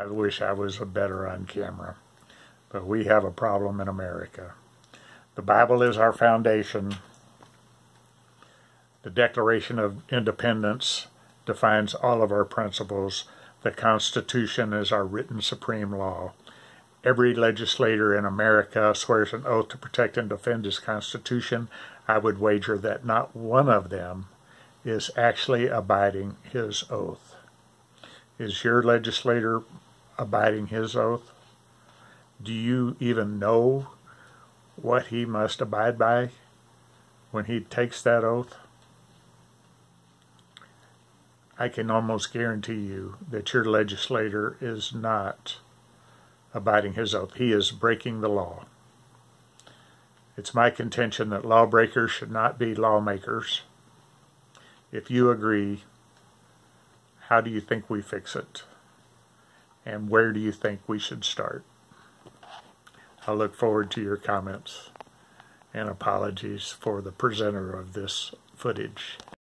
I wish I was a better on camera. But we have a problem in America. The Bible is our foundation. The Declaration of Independence defines all of our principles. The Constitution is our written supreme law. Every legislator in America swears an oath to protect and defend his Constitution. I would wager that not one of them is actually abiding his oath. Is your legislator abiding his oath? Do you even know what he must abide by when he takes that oath? I can almost guarantee you that your legislator is not abiding his oath. He is breaking the law. It's my contention that lawbreakers should not be lawmakers. If you agree, how do you think we fix it? And where do you think we should start? I look forward to your comments and apologies for the presenter of this footage.